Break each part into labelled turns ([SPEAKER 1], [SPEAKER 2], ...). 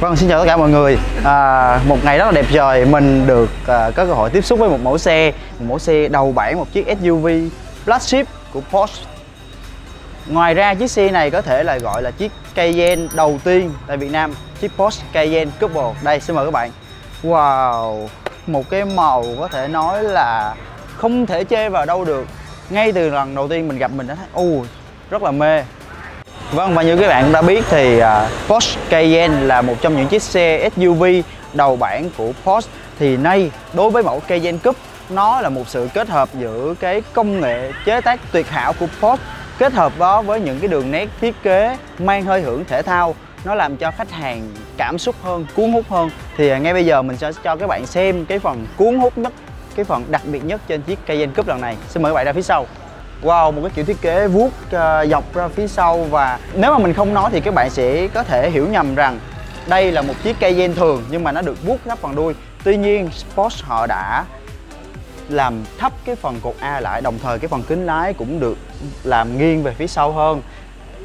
[SPEAKER 1] Vâng, xin chào tất cả mọi người. À, Một ngày rất là đẹp trời Mình được à, có cơ hội tiếp xúc với một mẫu xe Một mẫu xe đầu bảng một chiếc SUV flagship của Porsche. Ngoài ra chiếc xe này có thể là gọi là chiếc Cayenne đầu tiên tại Việt Nam Chiếc Porsche Cayenne Couple Đây, xin mời các bạn. Wow, một cái màu có thể nói là không thể chê vào đâu được. Ngay từ lần đầu tiên mình gặp mình đã thấy Ồ, rất là mê. Vâng và như các bạn đã biết thì uh, Porsche Cayenne là một trong những chiếc xe SUV đầu bảng của Porsche. Thì nay đối với mẫu Cayenne Coupe nó là một sự kết hợp giữa cái công nghệ chế tác tuyệt hảo của Porsche kết hợp đó với những cái đường nét thiết kế mang hơi hưởng thể thao. Nó làm cho khách hàng cảm xúc hơn, cuốn hút hơn. Thì à, ngay bây giờ mình sẽ cho các bạn xem cái phần cuốn hút nhất cái phần đặc biệt nhất trên chiếc Cayenne Coupe lần này. Xin mời các bạn ra phía sau. Wow, một cái kiểu thiết kế vuốt uh, dọc ra phía sau và nếu mà mình không nói thì các bạn sẽ có thể hiểu nhầm rằng đây là một chiếc cây gen thường nhưng mà nó được vuốt khắp phần đuôi. Tuy nhiên Porsche họ đã làm thấp cái phần cột A lại đồng thời cái phần kính lái cũng được làm nghiêng về phía sau hơn.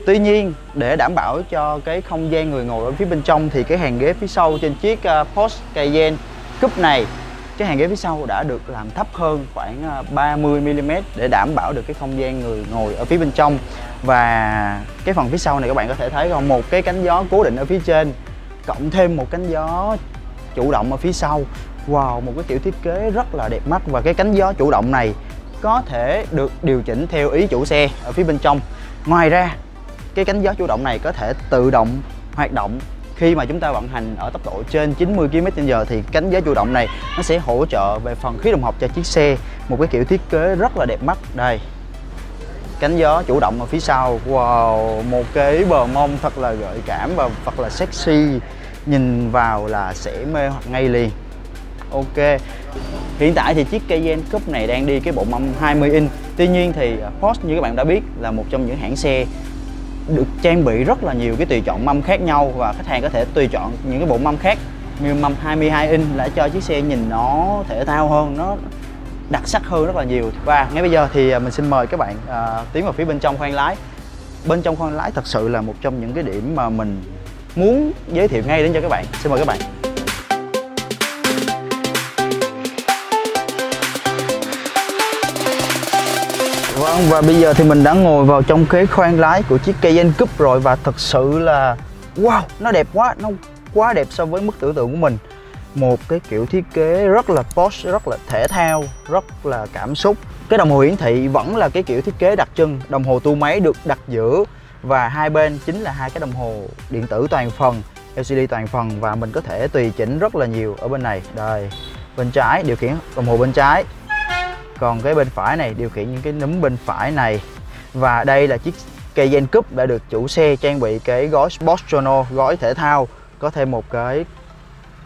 [SPEAKER 1] Tuy nhiên để đảm bảo cho cái không gian người ngồi ở phía bên trong thì cái hàng ghế phía sau trên chiếc uh, Porsche Cayenne Coupe này cái hàng ghế phía sau đã được làm thấp hơn khoảng à, 30mm để đảm bảo được cái không gian người ngồi ở phía bên trong. Và cái phần phía sau này các bạn có thể thấy không một cái cánh gió cố định ở phía trên cộng thêm một cánh gió chủ động ở phía sau. Wow, một cái kiểu thiết kế rất là đẹp mắt và cái cánh gió chủ động này có thể được điều chỉnh theo ý chủ xe ở phía bên trong. Ngoài ra, cái cánh gió chủ động này có thể tự động hoạt động khi mà chúng ta vận hành ở tốc độ trên 90 km/h thì cánh gió chủ động này nó sẽ hỗ trợ về phần khí động học cho chiếc xe. Một cái kiểu thiết kế rất là đẹp mắt. Đây. Cánh gió chủ động ở phía sau. Wow, một cái bờ mông thật là gợi cảm và thật là sexy. Nhìn vào là sẽ mê hoặc ngay liền. Ok. Hiện tại thì chiếc Cayenne Cup này đang đi cái bộ mâm 20 inch. Tuy nhiên thì ờ, Porsche như các bạn đã biết là một trong những hãng xe được trang bị rất là nhiều cái tùy chọn mâm khác nhau và khách hàng có thể tùy chọn những cái bộ mâm khác. Như mâm 22 inch để cho chiếc xe nhìn nó thể thao hơn nó đặc sắc hơn rất là nhiều. Và ngay bây giờ thì à, mình xin mời các bạn à, tiến vào phía bên trong khoang lái. Bên trong khoang lái thật sự là một trong những cái điểm mà mình muốn giới thiệu ngay đến cho các bạn. Xin mời các bạn. Vâng và bây giờ thì mình đã ngồi vào trong cái khoang lái của chiếc Cayenne Coupe rồi và thật sự là, wow, nó đẹp quá, nó quá đẹp so với mức tưởng tượng của mình. Một cái kiểu thiết kế rất là Porsche rất là thể thao, rất là cảm xúc. Cái đồng hồ hiển thị vẫn là cái kiểu thiết kế đặc trưng, đồng hồ tua máy được đặt giữa và hai bên chính là hai cái đồng hồ điện tử toàn phần LCD toàn phần và mình có thể tùy chỉnh rất là nhiều ở bên này. Đây, bên trái, điều khiển đồng hồ bên trái còn cái bên phải này, điều khiển những cái núm bên phải này. Và đây là chiếc Cayenne Coupe đã được chủ xe trang bị cái gói Sport Chrono gói thể thao, có thêm một cái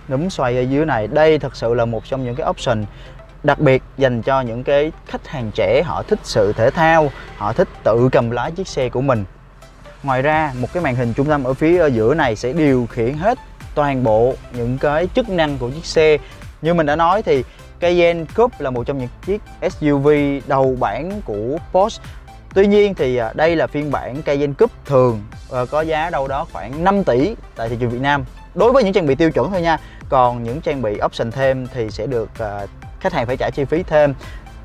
[SPEAKER 1] núm xoay ở dưới này. Đây thật sự là một trong những cái option đặc biệt dành cho những cái khách hàng trẻ, họ thích sự thể thao, họ thích tự cầm lái chiếc xe của mình. Ngoài ra, một cái màn hình trung tâm ở phía ở giữa này sẽ điều khiển hết toàn bộ những cái chức năng của chiếc xe. Như mình đã nói thì Cayenne Coupe là một trong những chiếc SUV đầu bản của Porsche. Tuy nhiên thì à, đây là phiên bản Cayenne Coupe thường à, có giá đâu đó khoảng 5 tỷ tại thị trường Việt Nam. Đối với những trang bị tiêu chuẩn thôi nha còn những trang bị option thêm thì sẽ được à, khách hàng phải trả chi phí thêm.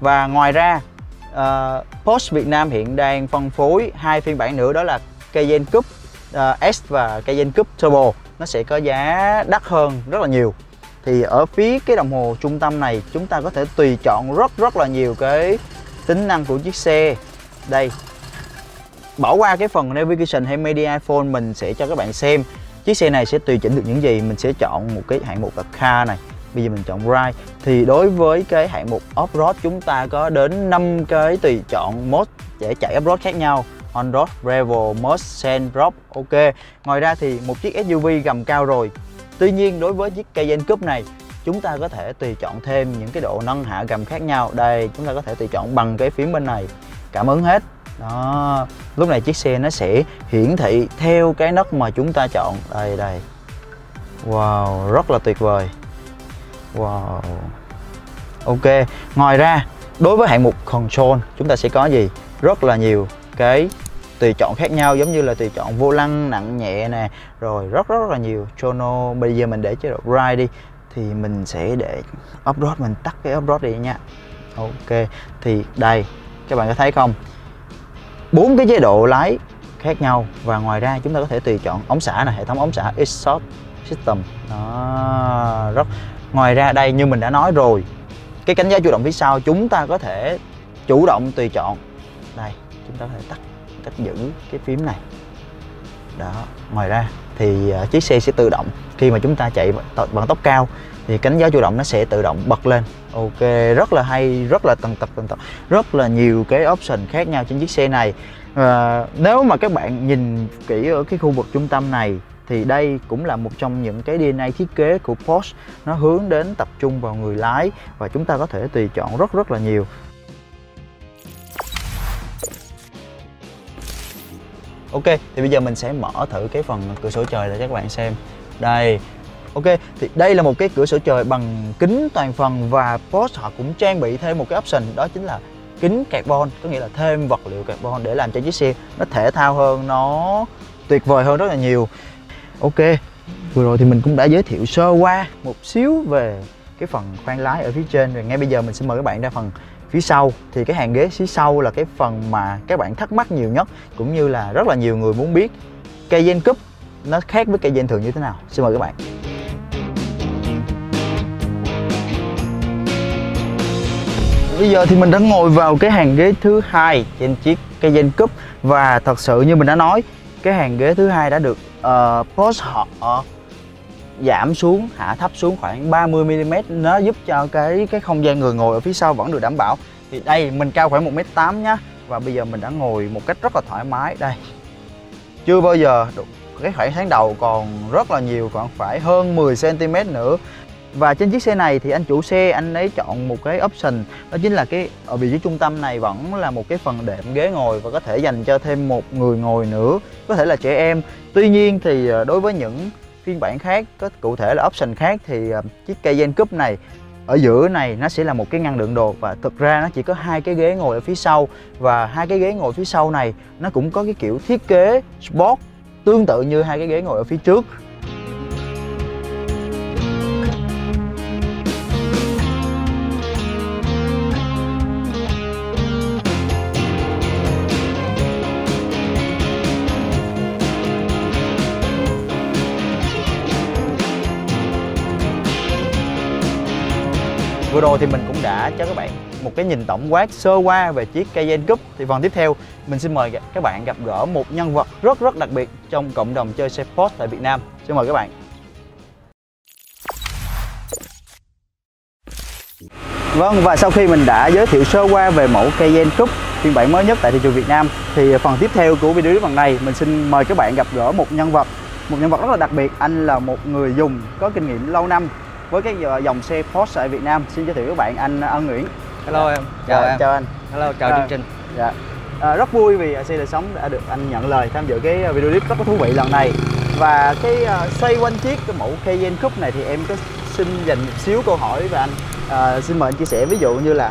[SPEAKER 1] Và ngoài ra uh, Porsche Việt Nam hiện đang phân phối hai phiên bản nữa đó là Cayenne Coupe uh, S và Cayenne Coupe Turbo. Nó sẽ có giá đắt hơn rất là nhiều thì ở phía cái đồng hồ trung tâm này chúng ta có thể tùy chọn rất rất là nhiều cái tính năng của chiếc xe. Đây. Bỏ qua cái phần navigation hay media phone mình sẽ cho các bạn xem. Chiếc xe này sẽ tùy chỉnh được những gì. Mình sẽ chọn một cái hạng mục là car này. Bây giờ mình chọn ride. Thì đối với cái hạng mục off-road chúng ta có đến 5 cái tùy chọn mode để chạy off-road khác nhau. On-road, gravel, mud, sand, rock, ok. Ngoài ra thì một chiếc SUV gầm cao rồi. Tuy nhiên, đối với chiếc Cayenne Coupe này, chúng ta có thể tùy chọn thêm những cái độ nâng hạ gầm khác nhau. Đây, chúng ta có thể tùy chọn bằng cái phím bên này. Cảm ứng hết. Đó, lúc này chiếc xe nó sẽ hiển thị theo cái nấc mà chúng ta chọn. Đây đây. Wow, rất là tuyệt vời. Wow. Ok, ngoài ra, đối với hạng mục control chúng ta sẽ có gì? Rất là nhiều cái tùy chọn khác nhau, giống như là tùy chọn vô lăng, nặng nhẹ nè, rồi rất rất là nhiều. Chrono bây giờ mình để chế độ ride đi, thì mình sẽ để off-road mình tắt cái off-road đi nha. Ok, thì đây, các bạn có thấy không? Bốn cái chế độ lái khác nhau và ngoài ra chúng ta có thể tùy chọn ống xả này hệ thống ống xả exhaust system. Đó, rất. Ngoài ra đây, như mình đã nói rồi, cái cánh giá chủ động phía sau, chúng ta có thể chủ động tùy chọn. Đây, chúng ta có thể tắt cách giữ cái phím này. Đó ngoài ra thì uh, chiếc xe sẽ tự động. Khi mà chúng ta chạy vận tốc cao thì cánh gió chủ động nó sẽ tự động bật lên. Ok rất là hay rất là tần tật tần tật. Rất là nhiều cái option khác nhau trên chiếc xe này. À, nếu mà các bạn nhìn kỹ ở cái khu vực trung tâm này thì đây cũng là một trong những cái DNA thiết kế của Porsche. Nó hướng đến tập trung vào người lái và chúng ta có thể tùy chọn rất rất là nhiều. Ok, thì bây giờ mình sẽ mở thử cái phần cửa sổ trời để cho các bạn xem. Đây, Ok, thì đây là một cái cửa sổ trời bằng kính toàn phần và Porsche họ cũng trang bị thêm một cái option đó chính là kính carbon có nghĩa là thêm vật liệu carbon để làm cho chiếc xe nó thể thao hơn nó tuyệt vời hơn rất là nhiều. Ok vừa rồi thì mình cũng đã giới thiệu sơ qua một xíu về cái phần khoang lái ở phía trên. Rồi ngay bây giờ mình sẽ mời các bạn ra phần phía sau thì cái hàng ghế phía sau là cái phần mà các bạn thắc mắc nhiều nhất cũng như là rất là nhiều người muốn biết cây gen cúp nó khác với cây gen thường như thế nào. Xin mời các bạn. Bây giờ thì mình đã ngồi vào cái hàng ghế thứ hai trên chiếc cây gen cúp và thật sự như mình đã nói cái hàng ghế thứ hai đã được ờ, uh, Porsche họ uh, giảm xuống, hạ thấp xuống khoảng 30 mm nó giúp cho cái cái không gian người ngồi ở phía sau vẫn được đảm bảo. Thì đây, mình cao khoảng 1m8 nhá. Và bây giờ mình đã ngồi một cách rất là thoải mái. Đây. Chưa bao giờ cái khoảng tháng đầu còn rất là nhiều còn phải hơn 10 cm nữa. Và trên chiếc xe này thì anh chủ xe, anh ấy chọn một cái option, đó chính là cái, ở vị trí trung tâm này vẫn là một cái phần đệm ghế ngồi và có thể dành cho thêm một người ngồi nữa, có thể là trẻ em. Tuy nhiên thì ờ, đối với những phiên bản khác, có cụ thể là option khác thì ờ, chiếc Cayenne Coupe này ở giữa này nó sẽ là một cái ngăn đựng đồ và thực ra nó chỉ có hai cái ghế ngồi ở phía sau và hai cái ghế ngồi phía sau này nó cũng có cái kiểu thiết kế sport tương tự như hai cái ghế ngồi ở phía trước. Rồi thì mình cũng đã cho các bạn một cái nhìn tổng quát sơ qua về chiếc Cayenne Coupe Thì phần tiếp theo, mình xin mời các bạn gặp gỡ một nhân vật rất rất đặc biệt trong cộng đồng chơi xe Porsche tại Việt Nam. Xin mời các bạn. Vâng và sau khi mình đã giới thiệu sơ qua về mẫu Cayenne Coupe phiên bản mới nhất tại thị trường Việt Nam, thì phần tiếp theo của video lần này, mình xin mời các bạn gặp gỡ một nhân vật, một nhân vật rất là đặc biệt. Anh là một người dùng có kinh nghiệm lâu năm với cái dòng xe Porsche tại Việt Nam. Xin giới thiệu các bạn anh Ân Nguyễn.
[SPEAKER 2] Hello em. Chào
[SPEAKER 1] dạ,
[SPEAKER 2] em.
[SPEAKER 1] chào anh.
[SPEAKER 2] Hello chào à, chương trình.
[SPEAKER 1] Dạ. à, rất vui vì xe đời sống đã được anh nhận lời tham dự cái video clip rất có thú vị lần này. Và cái uh, xoay quanh chiếc cái mẫu Cayenne Coupe này thì em có xin dành một xíu câu hỏi với anh à, xin mời anh chia sẻ. Ví dụ như là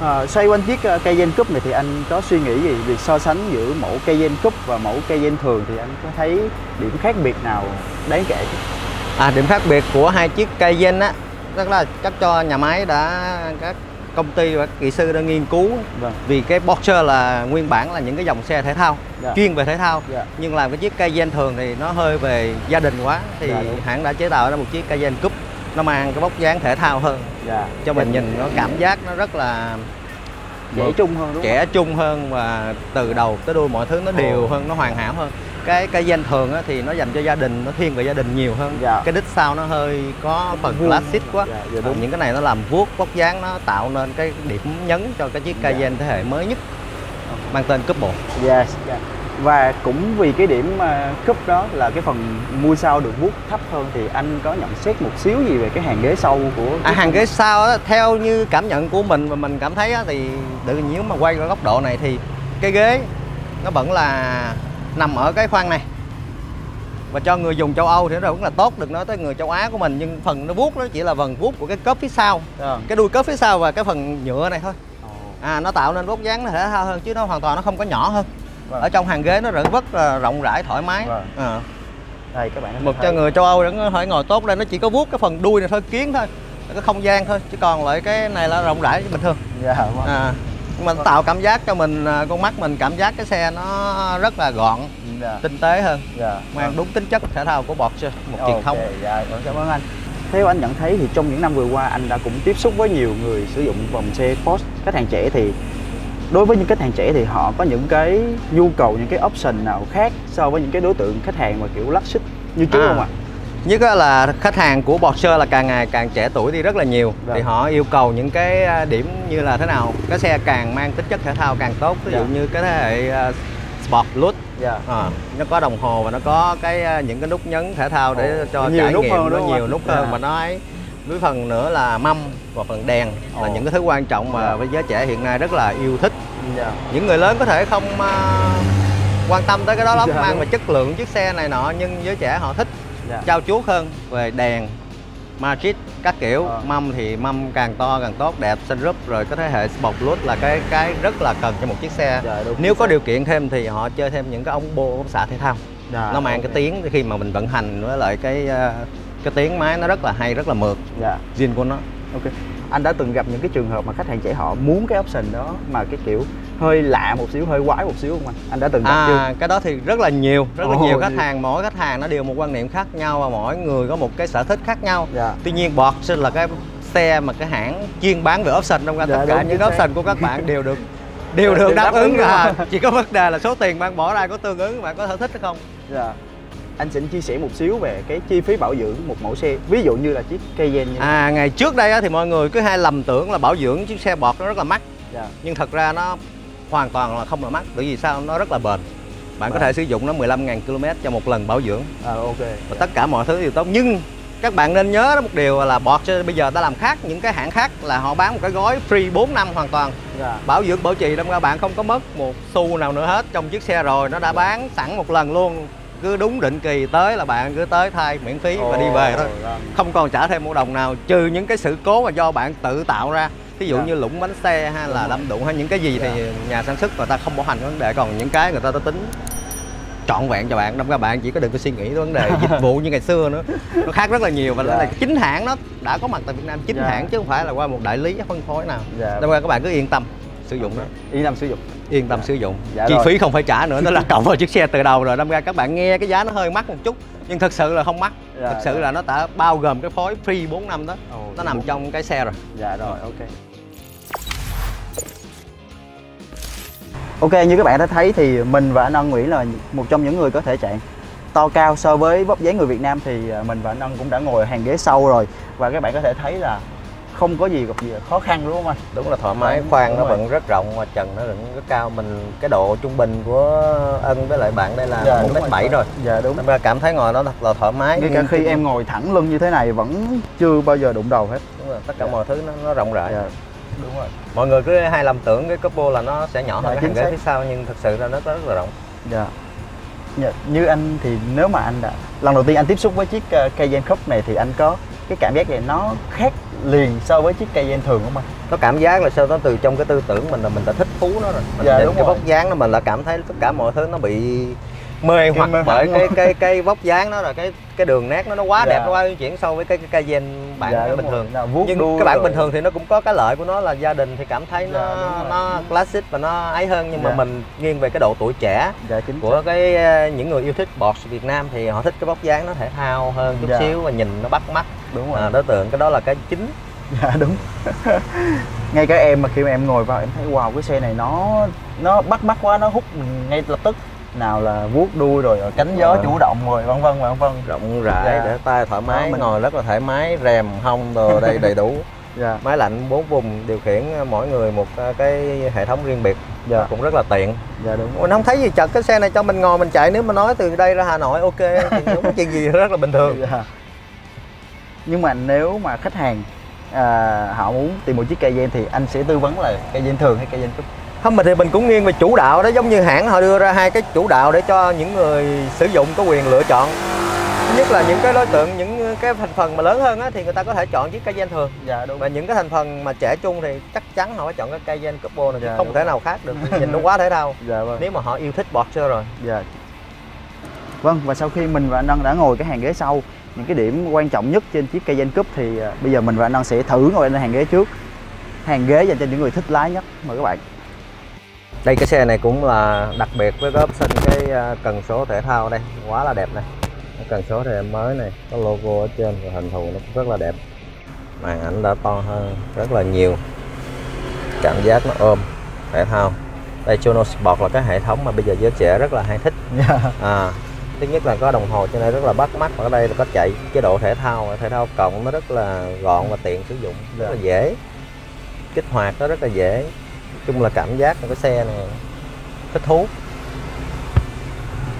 [SPEAKER 1] à, xoay quanh chiếc Cayenne Coupe này thì anh có suy nghĩ gì việc so sánh giữa mẫu Cayenne Coupe và mẫu Cayenne thường? Thì anh có thấy điểm khác biệt nào đáng kể
[SPEAKER 2] À điểm khác biệt của hai chiếc Cayenne á rất là chắc cho nhà máy đã các công ty và kỹ sư đã nghiên cứu vâng. vì cái Porsche là nguyên bản là những cái dòng xe thể thao dạ. chuyên về thể thao dạ. nhưng làm cái chiếc Cayenne thường thì nó hơi về gia đình quá thì dạ, hãng đã chế tạo ra một chiếc Cayenne Coupe nó mang cái bóc dáng thể thao hơn dạ. cho mình nhìn nó cảm giác nó rất là
[SPEAKER 1] dễ chung hơn đúng
[SPEAKER 2] trẻ chung hơn và từ đầu tới đuôi mọi thứ nó đều hơn nó hoàn hảo hơn cái cây danh thường á, thì nó dành cho gia đình nó thiên về gia đình nhiều hơn dạ. cái đít sau nó hơi có phần Vuông. classic quá dạ, dạ đúng. những cái này nó làm vuốt bóc dáng nó tạo nên cái điểm nhấn cho cái chiếc Cayenne dạ. thế hệ mới nhất mang tên bộ
[SPEAKER 1] yes, yeah. và cũng vì cái điểm uh, cúp đó là cái phần mua sau được vuốt thấp hơn thì anh có nhận xét một xíu gì về cái hàng ghế sau của
[SPEAKER 2] à, hàng ghế sau á, theo như cảm nhận của mình và mình cảm thấy á, thì tự nếu mà quay ở góc độ này thì cái ghế nó vẫn là nằm ở cái khoang này và cho người dùng châu Âu thì nó rất là tốt được nói tới người châu Á của mình nhưng phần nó vuốt nó chỉ là phần vuốt của cái cốp phía sau à. cái đuôi cốp phía sau và cái phần nhựa này thôi à nó tạo nên vóc dáng nó thể thao hơn chứ nó hoàn toàn nó không có nhỏ hơn vâng. ở trong hàng ghế nó rất rất là rộng rãi thoải mái vâng. à.
[SPEAKER 1] đây các bạn
[SPEAKER 2] một cho người châu Âu nó phải ngồi tốt đây nó chỉ có vuốt cái phần đuôi này thôi kiến thôi cái không gian thôi chứ còn lại cái này là rộng rãi bình thường
[SPEAKER 1] dạ vâng. à
[SPEAKER 2] nhưng mà tạo cảm giác cho mình à, con mắt mình cảm giác cái xe nó rất là gọn dạ. tinh tế hơn dạ. mang vâng. đúng tính chất thể thao của Porsche một okay. truyền
[SPEAKER 1] dạ vâng, cảm ơn anh theo anh nhận thấy thì trong những năm vừa qua anh đã cũng tiếp xúc với nhiều người sử dụng dòng xe Porsche khách hàng trẻ thì đối với những khách hàng trẻ thì họ có những cái nhu cầu những cái option nào khác so với những cái đối tượng khách hàng mà kiểu lắc xích như trước à. không ạ? À?
[SPEAKER 2] Nhất là khách hàng của Porsche là càng ngày càng trẻ tuổi đi rất là nhiều Được. thì dạ. họ yêu cầu những cái à, điểm như là thế nào cái xe càng mang tính chất thể thao càng tốt ví dụ yeah. Dạ. như cái thế hệ uh, Sport Plus. Dạ. à, nó có đồng hồ và nó có cái uh, những cái nút nhấn thể thao để cho nhiều trải nghiệm hơn, nó nhiều nút hơn mà nó ấy với phần nữa là mâm và phần đèn oh. là những cái thứ quan trọng mà với giới trẻ hiện nay rất là yêu thích yeah. những người lớn có thể không uh, quan tâm tới cái đó lắm yeah. mang về chất lượng chiếc xe này nọ nhưng giới trẻ họ thích. Dạ. trao chuốt hơn về đèn Magic các kiểu à. mâm thì mâm càng to càng tốt đẹp sunroof rồi có thế hệ Sport Plus là cái cái rất là cần cho một chiếc xe dạ, nếu có điều kiện thêm thì họ chơi thêm những cái ống bô ống xả thể thao dạ, nó mang okay. cái tiếng khi mà mình vận hành với lại cái ờ, cái tiếng máy nó rất là hay rất là mượt dạ. zin của nó
[SPEAKER 1] ok anh đã từng gặp những cái trường hợp mà khách hàng trẻ họ muốn cái option đó mà cái kiểu hơi lạ một xíu hơi quái một xíu không anh? Anh đã từng gặp à, chưa?
[SPEAKER 2] cái đó thì rất là nhiều rất là nhiều khách hàng mỗi khách hàng nó đều một quan niệm khác nhau và mỗi người có một cái sở thích khác nhau. Dạ. tuy nhiên bọt là cái xe mà cái hãng chuyên bán về option trong dạ, tất cả những option của các bạn đều được đều được đáp, đáp ứng à. chỉ có vấn đề là số tiền bạn bỏ ra có tương ứng bạn có thể thích hay không. Dạ.
[SPEAKER 1] Anh sẽ chia sẻ một xíu về cái chi phí bảo dưỡng một mẫu xe ví dụ như là chiếc Cayenne như
[SPEAKER 2] à ngày trước đây thì mọi người cứ hay lầm tưởng là bảo dưỡng chiếc xe bọt nó rất là mắc. Yeah. Dạ. nhưng thật ra nó hoàn toàn là không là mắc bởi vì sao? Nó rất là bền. Bạn à. có thể sử dụng nó 15.000 km cho một lần bảo dưỡng.
[SPEAKER 1] À, ok. Và
[SPEAKER 2] yeah. tất cả mọi thứ đều tốt. Nhưng các bạn nên nhớ đó một điều là bọt bây giờ ta làm khác những cái hãng khác là họ bán một cái gói free 4 năm hoàn toàn. Yeah. Dạ. bảo dưỡng bảo trì đâm ra bạn không có mất một xu nào nữa hết. Trong chiếc xe rồi nó đã bán sẵn một lần luôn. Cứ đúng định kỳ tới là bạn cứ tới thay miễn phí và đi về thôi. không còn trả thêm một đồng nào trừ những cái sự cố mà do bạn tự tạo ra ví dụ. Dạ. như lũng bánh xe hay là đâm đụng hay những cái gì thì dạ. nhà sản xuất người ta không bảo hành vấn đề còn những cái người ta, tính trọn vẹn cho bạn đâm ra bạn chỉ có đừng có suy nghĩ tới vấn đề dịch vụ như ngày xưa nữa nó khác rất là nhiều và yeah. là chính hãng nó đã có mặt tại Việt Nam chính yeah. hãng chứ không phải là qua một đại lý phân phối nào yeah. đâm ra các bạn cứ yên tâm sử dụng đó
[SPEAKER 1] yên tâm sử dụng
[SPEAKER 2] yên tâm dạ. sử dụng dạ chi rồi. phí không phải trả nữa đó là cộng vào chiếc xe từ đầu rồi đâm ra các bạn nghe cái giá nó hơi mắc một chút nhưng thật sự là không mắc dạ, thật sự dạ. là nó đã bao gồm cái phối free 4 năm đó oh, nó nằm 4. trong cái xe rồi
[SPEAKER 1] dạ rồi ok Ok như các bạn đã thấy thì mình và anh Ân Nguyễn là một trong những người có thể chạy to cao so với vóc dáng người Việt Nam thì à, mình và anh Ân cũng đã ngồi hàng ghế sau rồi. Và các bạn có thể thấy là không có gì gặp gì khó khăn đúng không anh?
[SPEAKER 2] Đúng là thoải mái khoang nó vẫn rất rộng và trần nó vẫn rất cao. Mình cái độ trung bình của ân với lại bạn đây là dạ, một mét bảy rồi. Dạ đúng. Nên cảm thấy ngồi nó thật là thoải mái.
[SPEAKER 1] Ngay cả khi em ngồi thẳng lưng như thế này vẫn chưa bao giờ đụng đầu hết.
[SPEAKER 2] Đúng rồi tất cả dạ. mọi thứ nó, nó rộng rãi. Dạ. Đúng rồi. Mọi người cứ hay lầm tưởng cái couple là nó sẽ nhỏ hơn dạ, cái hàng ghế phía sau nhưng thực sự ra nó rất là rộng.
[SPEAKER 1] Dạ. Dạ, như anh thì nếu mà anh đã lần đầu tiên anh tiếp xúc với chiếc uh, Cayenne Coupe này thì anh có cái cảm giác này nó khác liền so với chiếc cây gen thường không anh?
[SPEAKER 2] Có cảm giác là sao nó từ trong cái tư tưởng mình là mình đã thích thú nó rồi. Mình dạ, nhìn cái vóc dáng nó mình là cảm thấy tất cả mọi thứ nó bị mê hoặc bởi cái cái cái vóc dáng nó là cái cái đường nét nó nó quá dạ. đẹp nó quá chuyển so với cái cái gen bản dạ, bình thường. Nào, nhưng cái bản rồi. bình thường thì nó cũng có cái lợi của nó là gia đình thì cảm thấy dạ, nó nó classic và nó ấy hơn. Nhưng dạ. mà mình nghiêng về cái độ tuổi trẻ dạ, của cái ờ, những người yêu thích bọt Việt Nam thì họ thích cái vóc dáng nó thể thao hơn chút dạ. xíu và nhìn nó bắt mắt. Đúng rồi. À, đối tượng cái đó là cái chính.
[SPEAKER 1] Dạ đúng. Ngay cả em mà khi mà em ngồi vào em thấy wow cái xe này nó nó bắt mắt quá nó hút mình ngay lập tức nào là vuốt đuôi rồi cánh gió chủ động rồi vân vân vân vân.
[SPEAKER 2] Rộng rãi dạ. để tay thoải mái mình ngồi rất là thoải mái rèm hông đồ đây đầy đủ. Dạ. máy lạnh bốn vùng điều khiển mỗi người một ờ, cái hệ thống riêng biệt. Dạ. cũng rất là tiện. Dạ đúng. Mình không thấy gì? Chật cái xe này cho mình ngồi mình chạy nếu mà nói từ đây ra hà nội ok thì có chuyện gì rất là bình thường. Dạ.
[SPEAKER 1] nhưng mà nếu mà khách hàng à, họ muốn tìm một chiếc cây gen thì anh sẽ tư vấn là cây gen thường hay cây gen cúp
[SPEAKER 2] không mình thì mình cũng nghiêng về chủ đạo đó giống như hãng họ đưa ra hai cái chủ đạo để cho những người sử dụng có quyền lựa chọn. Nhất là những cái đối tượng những cái thành phần mà lớn hơn á thì người ta có thể chọn chiếc Cayenne thường.
[SPEAKER 1] Dạ đúng.
[SPEAKER 2] Và những cái thành phần mà trẻ trung thì chắc chắn họ phải chọn cái Cayenne Coupe này
[SPEAKER 1] Dạ,
[SPEAKER 2] không thể nào khác được. Nhìn nó quá thể thao.
[SPEAKER 1] Dạ vâng.
[SPEAKER 2] Nếu mà họ yêu thích Porsche rồi.
[SPEAKER 1] Dạ. Vâng và sau khi mình và anh Ân đã ngồi cái hàng ghế sau những cái điểm quan trọng nhất trên chiếc Cayenne Coupe thì à, bây giờ mình và anh Ân sẽ thử ngồi lên hàng ghế trước. Hàng ghế dành cho những người thích lái nhất. Mời các bạn
[SPEAKER 2] đây cái xe này cũng là đặc biệt với cái option cái à, cần số thể thao đây. Quá là đẹp này. Cái cần số thì mới này có logo ở trên và hình thù nó cũng rất là đẹp. Màn ảnh đã to hơn rất là nhiều. Cảm giác nó ôm thể thao. Đây Chono Sport là cái hệ thống mà bây giờ giới trẻ rất là hay thích. À thứ nhất là có đồng hồ trên đây rất là bắt mắt và ở đây là có chạy chế độ thể thao. Thể thao cộng nó rất là gọn và tiện sử dụng rất là dễ. Kích hoạt nó rất là dễ chung là cảm giác của cái xe này thích thú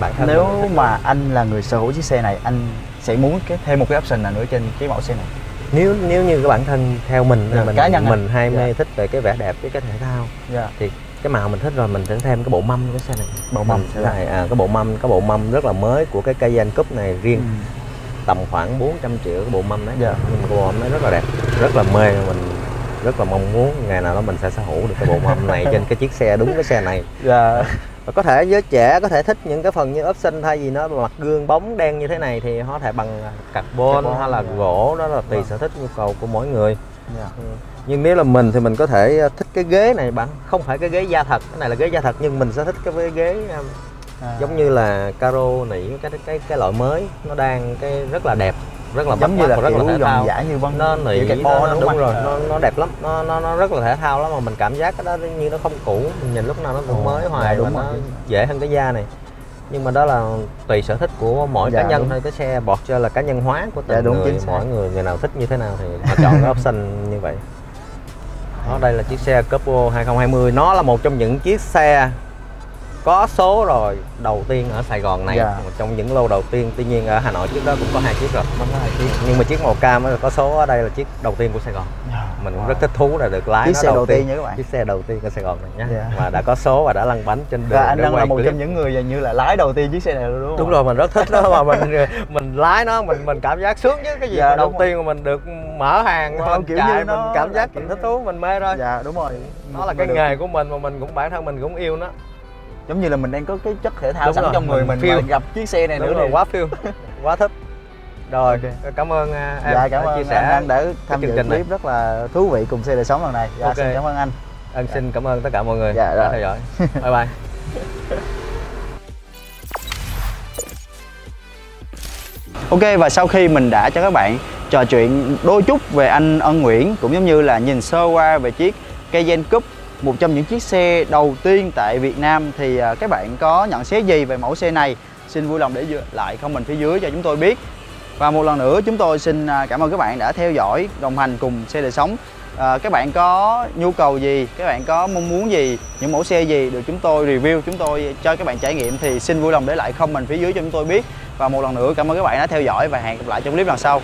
[SPEAKER 2] bản thân
[SPEAKER 1] nếu mà anh là người sở hữu chiếc xe này anh sẽ muốn cái thêm một cái option nào nữa trên cái mẫu xe này
[SPEAKER 2] nếu nếu như cái bản thân theo mình
[SPEAKER 1] Dạ,
[SPEAKER 2] mình
[SPEAKER 1] cá nhân
[SPEAKER 2] mình hay
[SPEAKER 1] Dạ.
[SPEAKER 2] mê thích về cái vẻ đẹp với cái thể thao
[SPEAKER 1] dạ
[SPEAKER 2] thì cái màu mình thích rồi mình sẽ thêm cái bộ mâm cái xe này
[SPEAKER 1] Bộ mâm, dạ.
[SPEAKER 2] này à, cái bộ mâm cái bộ mâm rất là mới của cái Cayenne Coupe này riêng
[SPEAKER 1] Ừ.
[SPEAKER 2] tầm khoảng 400 triệu cái bộ mâm đấy
[SPEAKER 1] Dạ.
[SPEAKER 2] nhưng mà bộ mâm đấy rất là đẹp rất là mê mình rất là mong muốn ngày nào đó mình sẽ sở hữu được cái bộ mâm này trên cái chiếc xe đúng cái xe này.
[SPEAKER 1] Dạ.
[SPEAKER 2] Và có thể giới trẻ có thể thích những cái phần như option thay vì nó mặt gương bóng đen như thế này thì họ có thể bằng carbon,
[SPEAKER 1] Carbon,
[SPEAKER 2] hay là
[SPEAKER 1] dạ.
[SPEAKER 2] gỗ đó là tùy
[SPEAKER 1] Vâng.
[SPEAKER 2] sở thích nhu cầu của mỗi người.
[SPEAKER 1] Dạ.
[SPEAKER 2] Ừ. nhưng nếu là mình thì mình có thể ờ, thích cái ghế này bạn. Không phải cái ghế da thật cái này là ghế da thật nhưng mình sẽ thích cái ghế ờ,
[SPEAKER 1] À,
[SPEAKER 2] giống như là caro nỉ cái cái cái loại mới. Nó đang cái rất là đẹp rất là
[SPEAKER 1] giống như là
[SPEAKER 2] rất
[SPEAKER 1] kiểu
[SPEAKER 2] là
[SPEAKER 1] dòng dã như vân
[SPEAKER 2] nó nỉ nó,
[SPEAKER 1] carbon
[SPEAKER 2] nó,
[SPEAKER 1] đúng
[SPEAKER 2] rồi
[SPEAKER 1] anh?
[SPEAKER 2] nó, nó đẹp lắm nó, nó nó rất là thể thao lắm mà mình cảm giác cái đó như nó không cũ. Mình nhìn lúc nào nó cũng
[SPEAKER 1] Ồ,
[SPEAKER 2] mới
[SPEAKER 1] dạ,
[SPEAKER 2] hoài
[SPEAKER 1] đúng
[SPEAKER 2] nó dễ hơn cái da này. Nhưng mà đó là tùy sở thích của mỗi
[SPEAKER 1] Dạ,
[SPEAKER 2] cá nhân
[SPEAKER 1] đúng.
[SPEAKER 2] thôi cái xe Porsche là cá nhân hóa của từng
[SPEAKER 1] Dạ, đúng,
[SPEAKER 2] người mỗi người người nào thích như thế nào thì họ chọn cái option như vậy. Đó đây là chiếc xe Coupe 2020 nó là một trong những chiếc xe có số rồi đầu tiên ở Sài Gòn này
[SPEAKER 1] Dạ.
[SPEAKER 2] một trong những lô đầu tiên tuy nhiên ở Hà Nội trước đó cũng có hai chiếc rồi
[SPEAKER 1] có hai chiếc.
[SPEAKER 2] nhưng mà chiếc màu cam có số ở đây là chiếc đầu tiên của Sài Gòn
[SPEAKER 1] Dạ.
[SPEAKER 2] mình cũng
[SPEAKER 1] Wow.
[SPEAKER 2] rất thích thú là được lái
[SPEAKER 1] Chiếc xe đầu tiên nha các bạn.
[SPEAKER 2] chiếc xe đầu tiên ở Sài Gòn này nhé
[SPEAKER 1] Dạ.
[SPEAKER 2] và đã có số và đã lăn bánh trên đường
[SPEAKER 1] và anh Ân là một
[SPEAKER 2] clip.
[SPEAKER 1] trong những người như là lái đầu tiên chiếc xe này luôn đúng không
[SPEAKER 2] đúng rồi mình rất thích nó mà mình mình lái nó mình mình cảm giác sướng chứ cái gì mà đầu
[SPEAKER 1] rồi.
[SPEAKER 2] tiên mà mình được mở hàng
[SPEAKER 1] Wow,
[SPEAKER 2] mình
[SPEAKER 1] kiểu
[SPEAKER 2] chạy
[SPEAKER 1] như
[SPEAKER 2] mình cảm giác mình thích thú mình mê thôi
[SPEAKER 1] dạ đúng rồi
[SPEAKER 2] nó là cái nghề của mình mà mình cũng bản thân mình cũng yêu nó
[SPEAKER 1] giống như là mình đang có cái chất thể thao
[SPEAKER 2] Đúng
[SPEAKER 1] sẵn
[SPEAKER 2] rồi,
[SPEAKER 1] trong người
[SPEAKER 2] mình
[SPEAKER 1] mình mà gặp chiếc xe này
[SPEAKER 2] đúng
[SPEAKER 1] nữa
[SPEAKER 2] rồi
[SPEAKER 1] thì-
[SPEAKER 2] quá phiêu quá thích rồi
[SPEAKER 1] Ok.
[SPEAKER 2] cảm ơn à, em
[SPEAKER 1] dạ cảm ơn
[SPEAKER 2] chia
[SPEAKER 1] anh,
[SPEAKER 2] sẻ
[SPEAKER 1] anh đã tham
[SPEAKER 2] chương
[SPEAKER 1] dự
[SPEAKER 2] trình này.
[SPEAKER 1] clip rất là thú vị cùng xe đời sống lần này dạ,
[SPEAKER 2] Ok.
[SPEAKER 1] xin cảm ơn anh
[SPEAKER 2] Ân xin cảm ơn tất cả mọi người
[SPEAKER 1] Dạ,
[SPEAKER 2] đã
[SPEAKER 1] rồi.
[SPEAKER 2] theo dõi bye bye
[SPEAKER 1] Ok và sau khi mình đã cho các bạn trò chuyện đôi chút về anh Ân Nguyễn cũng giống như là nhìn sơ qua về chiếc Cayenne Coupe một trong những chiếc xe đầu tiên tại Việt Nam thì à, các bạn có nhận xét gì về mẫu xe này? Xin vui lòng để lại comment phía dưới cho chúng tôi biết. Và một lần nữa chúng tôi xin à, cảm ơn các bạn đã theo dõi đồng hành cùng xe đời sống. À, các bạn có nhu cầu gì các bạn có mong muốn gì những mẫu xe gì được chúng tôi review chúng tôi cho các bạn trải nghiệm thì xin vui lòng để lại comment phía dưới cho chúng tôi biết. Và một lần nữa cảm ơn các bạn đã theo dõi và hẹn gặp lại trong clip lần sau.